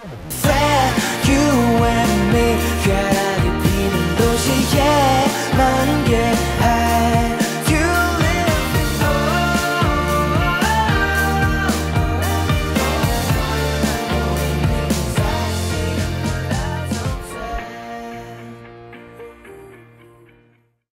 Where